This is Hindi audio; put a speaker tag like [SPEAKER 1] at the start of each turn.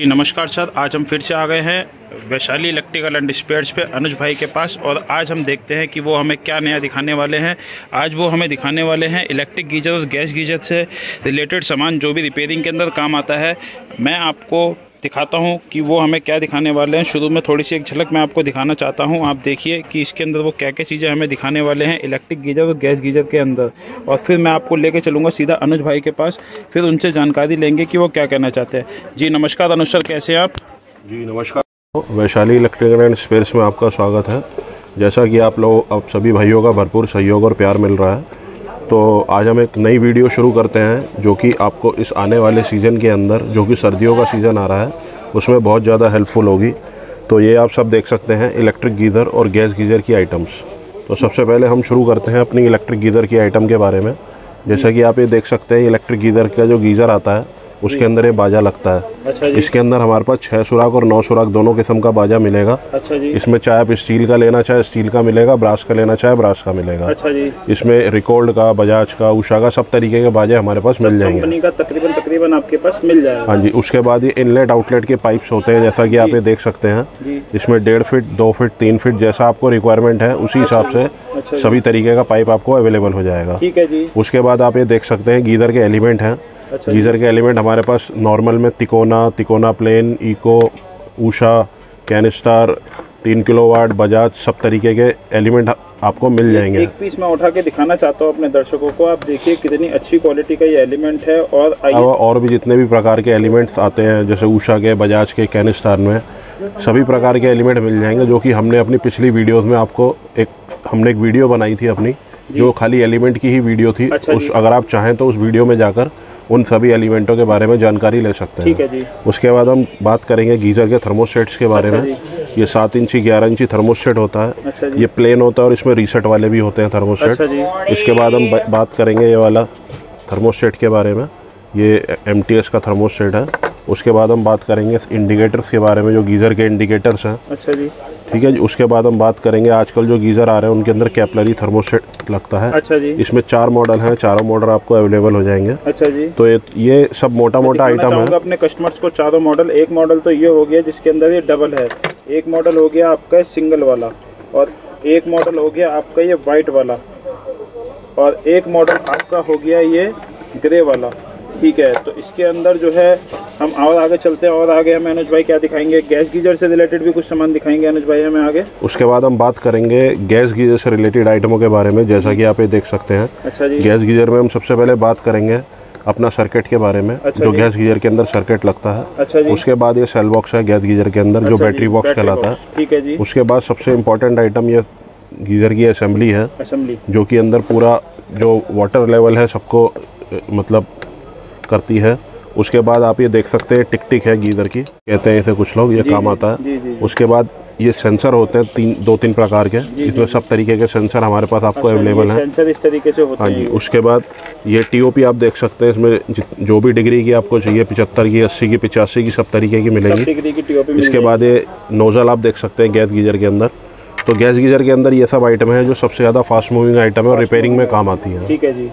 [SPEAKER 1] जी, नमस्कार सर। आज हम फिर से आ गए हैं वैशाली इलेक्ट्रिकल एंड स्पेयर्स पे अनुज भाई के पास और आज हम देखते हैं कि वो हमें क्या नया दिखाने वाले हैं। आज वो हमें दिखाने वाले हैं इलेक्ट्रिक गीजर और गैस गीजर से रिलेटेड सामान जो भी रिपेयरिंग के अंदर काम आता है। मैं आपको दिखाता हूँ कि वो हमें क्या दिखाने वाले हैं। शुरू में थोड़ी सी एक झलक मैं आपको दिखाना चाहता हूँ। आप देखिए कि इसके अंदर वो क्या क्या चीज़ें हमें दिखाने वाले हैं इलेक्ट्रिक गीजर और गैस गीजर के अंदर। और फिर मैं आपको लेके चलूँगा सीधा अनुज भाई के पास, फिर उनसे जानकारी लेंगे कि वो क्या कहना चाहते हैं। जी, नमस्कार अनुज सर, कैसे हैं आप?
[SPEAKER 2] जी, नमस्कार। वैशाली इलेक्ट्रिकल एंड स्पेयर्स में आपका स्वागत है। जैसा कि आप लोग अब सभी भाइयों का भरपूर सहयोग और प्यार मिल रहा है। तो आज हम एक नई वीडियो शुरू करते हैं, जो कि आपको इस आने वाले सीज़न के अंदर, जो कि सर्दियों का सीज़न आ रहा है, उसमें बहुत ज़्यादा हेल्पफुल होगी। तो ये आप सब देख सकते हैं इलेक्ट्रिक गीज़र और गैस गीज़र की आइटम्स तो सबसे पहले हम शुरू करते हैं अपनी इलेक्ट्रिक गीज़र की आइटम के बारे में। जैसा कि आप ये देख सकते हैं इलेक्ट्रिक गीज़र का जो गीज़र आता है उसके अंदर ये बाजा लगता है।
[SPEAKER 1] अच्छा जी।
[SPEAKER 2] इसके अंदर हमारे पास छः सुराख और नौ सुराख दोनों किस्म का बाजा मिलेगा।
[SPEAKER 1] अच्छा जी।
[SPEAKER 2] इसमें चाहे आप स्टील का लेना चाहे स्टील का मिलेगा ब्रास का लेना चाहे ब्रास का मिलेगा।
[SPEAKER 1] अच्छा जी।
[SPEAKER 2] इसमें रिकॉर्ड का बजाज का उषा का सब तरीके के बाजे हमारे पास मिल जाएँगे।
[SPEAKER 1] तकरीबन तकरीबन आपके पास मिल जाएगा।
[SPEAKER 2] हाँ जी उसके बाद ये इनलेट आउटलेट के पाइप्स होते हैं जैसा कि आप ये देख सकते हैं। इसमें डेढ़ फीट दो फिट तीन फिट जैसा आपको रिक्वायरमेंट है उसी हिसाब से
[SPEAKER 1] अच्छा
[SPEAKER 2] सभी तरीके का पाइप आपको अवेलेबल हो जाएगा।
[SPEAKER 1] ठीक है जी।
[SPEAKER 2] उसके बाद आप ये देख सकते हैं गीज़र के एलिमेंट हैं।
[SPEAKER 1] अच्छा
[SPEAKER 2] गीज़र के एलिमेंट हमारे पास नॉर्मल में तिकोना तिकोना प्लेन इको ऊषा कैनिस्टार तीन किलो वाट बजाज सब तरीके के एलिमेंट आपको मिल जाएँगे।
[SPEAKER 1] एक पीस मैं उठा के दिखाना चाहता हूँ अपने दर्शकों को। आप देखिए कितनी अच्छी क्वालिटी का ये एलिमेंट है और
[SPEAKER 2] अब और भी जितने भी प्रकार के एलिमेंट्स आते हैं जैसे ऊषा के बजाज के कैनिस्टार में सभी प्रकार के एलिमेंट मिल जाएँगे जो कि हमने अपनी पिछली वीडियोस में आपको एक हमने एक वीडियो बनाई थी अपनी जो। खाली एलिमेंट की ही वीडियो थी।
[SPEAKER 1] अच्छा
[SPEAKER 2] उस अगर आप चाहें तो उस वीडियो में जाकर उन सभी एलिमेंटों के बारे में जानकारी ले सकते हैं
[SPEAKER 1] ठीक है। जी।
[SPEAKER 2] उसके बाद हम बात करेंगे गीज़र के थर्मोस्टेट्स के बारे अच्छा में। ये सात इंची ग्यारह इंची थर्मोस्टेट होता है।
[SPEAKER 1] अच्छा जी।
[SPEAKER 2] ये प्लेन होता है और इसमें रीसेट वाले भी होते हैं थर्मोस्टेट
[SPEAKER 1] अच्छा जी।
[SPEAKER 2] इसके बाद हम ब- बात करेंगे ये वाला थर्मोस्टेट के बारे में। ये एमटीएस का थर्मोस्टेट है। उसके बाद हम बात करेंगे इंडिकेटर्स के बारे में जो गीज़र के इंडिकेटर्स हैं।
[SPEAKER 1] अच्छा जी।
[SPEAKER 2] ठीक है जी उसके बाद हम बात करेंगे। आजकल जो गीज़र आ रहे हैं उनके अंदर कैपलरी थर्मोस्टेट लगता है।
[SPEAKER 1] अच्छा जी।
[SPEAKER 2] इसमें चार मॉडल हैं चारों मॉडल आपको अवेलेबल हो जाएँगे।
[SPEAKER 1] अच्छा जी।
[SPEAKER 2] तो ये ये सब मोटा मोटा आइटम है।
[SPEAKER 1] अपने कस्टमर्स को चारों मॉडल एक मॉडल तो ये हो गया जिसके अंदर ये डबल है। एक मॉडल हो गया आपका सिंगल वाला और एक मॉडल हो गया आपका ये वाइट वाला और एक मॉडल आपका हो गया ये ग्रे वाला। ठीक है तो इसके अंदर जो है हम और आगे चलते हैं और आगे हमें अनुज भाई क्या दिखाएँगे? गैस गीजर से रिलेटेड भी कुछ सामान दिखाएँगे अनुज भाई हमें आगे?
[SPEAKER 2] उसके बाद हम बात करेंगे गैस गीजर से रिलेटेड आइटमों के बारे में जैसा कि आप ये देख सकते हैं।
[SPEAKER 1] अच्छा जी।
[SPEAKER 2] गैस गीजर में हम सबसे पहले बात करेंगे अपना सर्किट के बारे में
[SPEAKER 1] अच्छा
[SPEAKER 2] जो गैस गीजर के अंदर सर्किट लगता है।
[SPEAKER 1] अच्छा जी।
[SPEAKER 2] उसके बाद ये सेल बॉक्स है गैस गीजर के अंदर
[SPEAKER 1] अच्छा जो बैटरी बॉक्स
[SPEAKER 2] कहलाता है।
[SPEAKER 1] ठीक है जी।
[SPEAKER 2] उसके बाद सबसे इम्पोर्टेंट आइटम ये गीजर की असेंबली है
[SPEAKER 1] असेंबली
[SPEAKER 2] जो कि अंदर पूरा जो वाटर लेवल है सबको मतलब करती है। उसके बाद आप ये देख सकते हैं टिक टिक है गीजर की। कहते हैं इसे कुछ लोग ये काम आता है।
[SPEAKER 1] जी जी
[SPEAKER 2] उसके बाद ये सेंसर होते हैं तीन दो तीन प्रकार के। इसमें सब तरीके के सेंसर हमारे पास आपको अवेलेबल हैं।
[SPEAKER 1] सेंसर इस तरीके से होते
[SPEAKER 2] हाँ
[SPEAKER 1] हैं।
[SPEAKER 2] जी उसके बाद ये टीओपी आप देख सकते हैं इसमें जो भी डिग्री की आपको चाहिए पिचहत्तर की अस्सी की पिचासी की सब तरीके की मिलेगी। इसके बाद ये नोज़ल आप देख सकते हैं गैस गीजर के अंदर। तो गैस गीजर के अंदर ये सब आइटम है जो सबसे ज़्यादा फास्ट मूविंग आइटम है और रिपेयरिंग में काम आती है।
[SPEAKER 1] ठीक है जी।